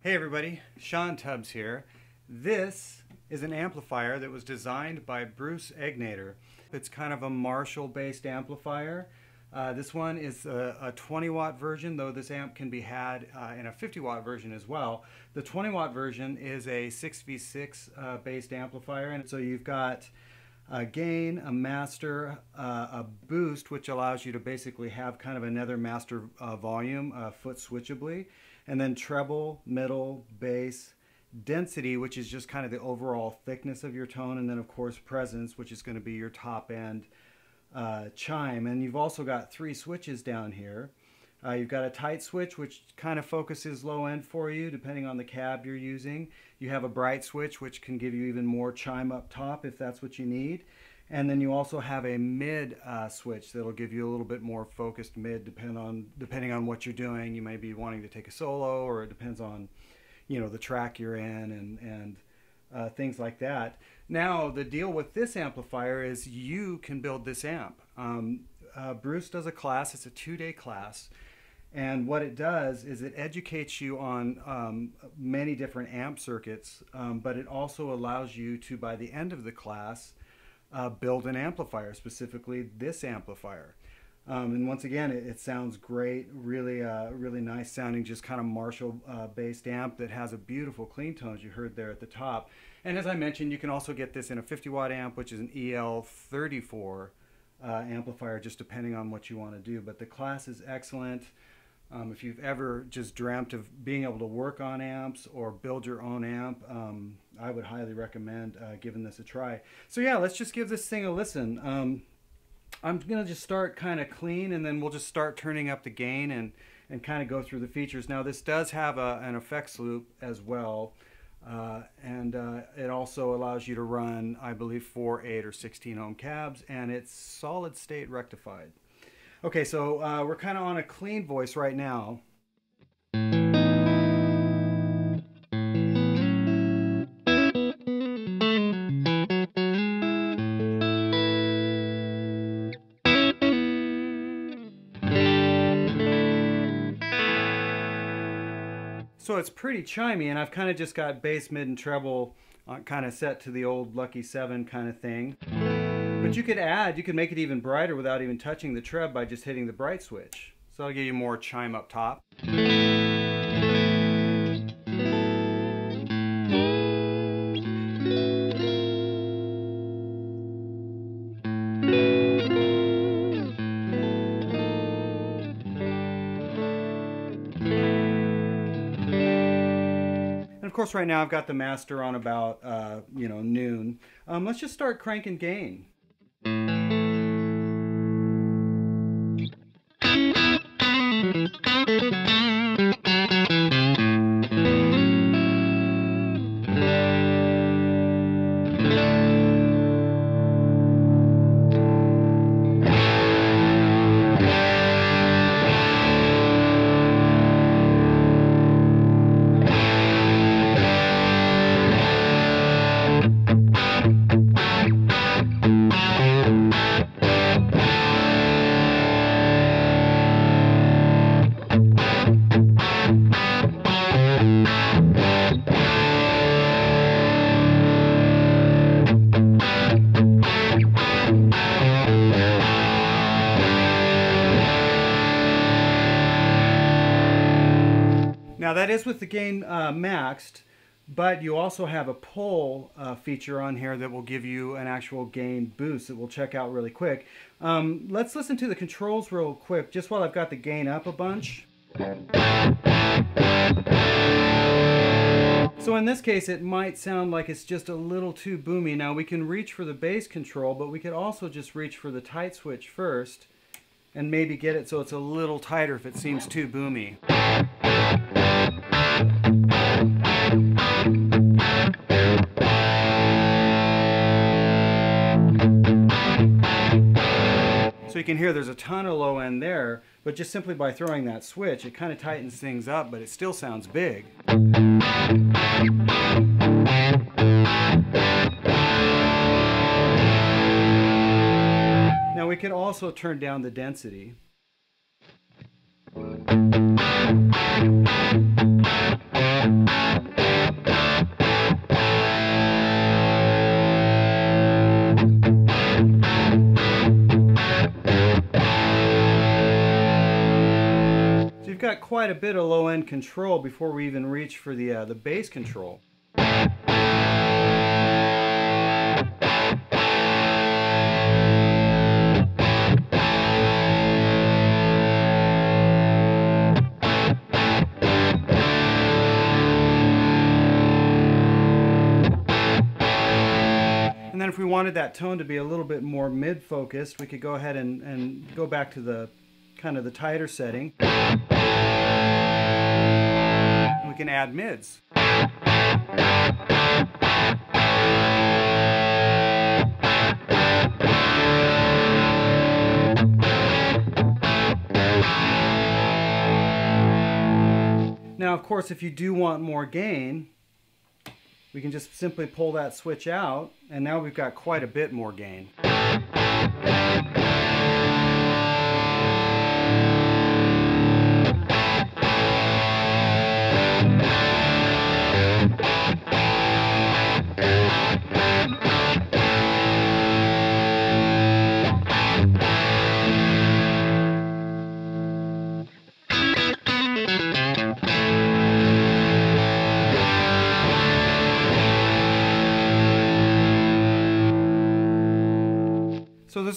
Hey everybody, Shawn Tubbs here. This is an amplifier that was designed by Bruce Egnater. It's kind of a Marshall based amplifier. Uh, this one is a, a, 20 watt version, though this amp can be had uh, in a 50 watt version as well. The 20 watt version is a 6v6 uh, based amplifier, and so you've got a gain, a master, uh, a boost, which allows you to basically have kind of another master uh, volume uh, foot switchably and then treble, middle, bass, density, which is just kind of the overall thickness of your tone, and then of course presence, which is going to be your top end uh, chime. And you've also got three switches down here. Uh, you've got a tight switch, which kind of focuses low end for you, depending on the cab you're using. You have a bright switch, which can give you even more chime up top if that's what you need. And then you also have a mid uh, switch that'll give you a little bit more focused mid depend on, depending on what you're doing. You may be wanting to take a solo or it depends on, you know, the track you're in and, and uh, things like that. Now, the deal with this amplifier is you can build this amp. Um, uh, Bruce does a class, it's a two-day class. And what it does is it educates you on um, many different amp circuits, um, but it also allows you to, by the end of the class, uh, build an amplifier, specifically this amplifier. Um, and once again, it, it sounds great, really, uh, really nice sounding, just kind of Marshall uh, based amp that has a beautiful clean tones you heard there at the top. And as I mentioned, you can also get this in a 50 watt amp, which is an EL34 uh, amplifier, just depending on what you want to do. But the class is excellent. Um, if you've ever just dreamt of being able to work on amps or build your own amp, um, I would highly recommend uh, giving this a try. So yeah, let's just give this thing a listen. Um, I'm going to just start kind of clean and then we'll just start turning up the gain and, and kind of go through the features. Now this does have a, an effects loop as well. Uh, and uh, it also allows you to run, I believe, 4, 8, or 16 ohm cabs, and it's solid state rectified. Okay, so uh, we're kind of on a clean voice right now. So it's pretty chimey, and I've kind of just got bass, mid, and treble uh, kind of set to the old Lucky 7 kind of thing. But you could add, you could make it even brighter without even touching the treb by just hitting the bright switch. So that'll give you more chime up top. And of course, right now I've got the master on about, uh, you know, noon. Um, let's just start cranking gain. Thank you. Now that is with the gain uh, maxed, but you also have a pull uh, feature on here that will give you an actual gain boost that we'll check out really quick. Um, let's listen to the controls real quick, just while I've got the gain up a bunch. So in this case, it might sound like it's just a little too boomy. Now we can reach for the bass control, but we could also just reach for the tight switch first and maybe get it so it's a little tighter if it seems too boomy. Can hear there's a ton of low end there, but just simply by throwing that switch, it kind of tightens things up, but it still sounds big. Now we can also turn down the density. Quite a bit of low end control before we even reach for the, uh, the bass control. And then if we wanted that tone to be a little bit more mid-focused, we could go ahead and, and go back to the kind of the tighter setting. Can add mids. Now, of course, if you do want more gain, we can just simply pull that switch out, and now we've got quite a bit more gain.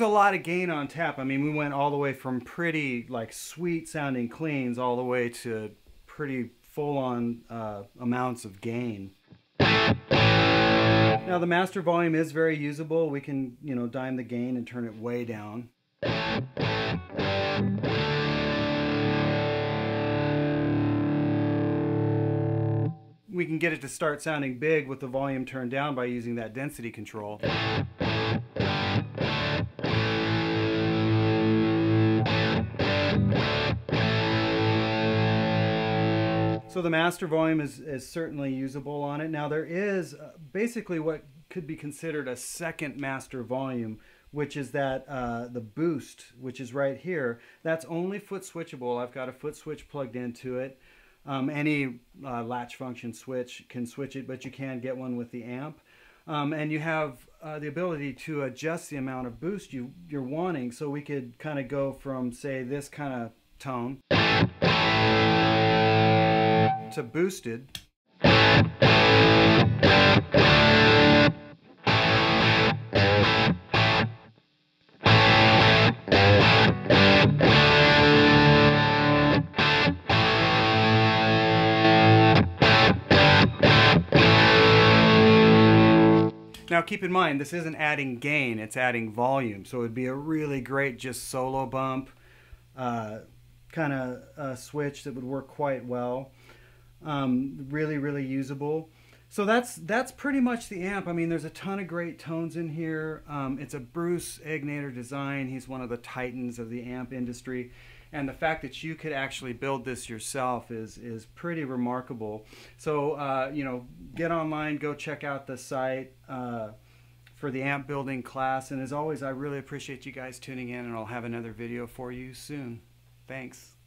A lot of gain on tap. I mean, we went all the way from pretty like sweet sounding cleans all the way to pretty full on uh, amounts of gain. Now the master volume is very usable. We can, you know, dime the gain and turn it way down. We can get it to start sounding big with the volume turned down by using that density control. So the master volume is, is certainly usable on it. Now there is uh, basically what could be considered a second master volume, which is that uh, the boost, which is right here. That's only foot switchable. I've got a foot switch plugged into it. Um, any uh, latch function switch can switch it, but you can get one with the amp. Um, and you have uh, the ability to adjust the amount of boost you, you're wanting. So we could kind of go from, say, this kind of tone to boosted. Now keep in mind, this isn't adding gain, it's adding volume. So it would be a really great just solo bump uh, kind of uh, switch that would work quite well. Um, really, really usable. So that's that's pretty much the amp. I mean, there's a ton of great tones in here. Um, it's a Bruce Egnater design. He's one of the titans of the amp industry. And the fact that you could actually build this yourself is, is pretty remarkable. So, uh, you know, get online, go check out the site uh, for the amp building class. And as always, I really appreciate you guys tuning in, and I'll have another video for you soon. Thanks.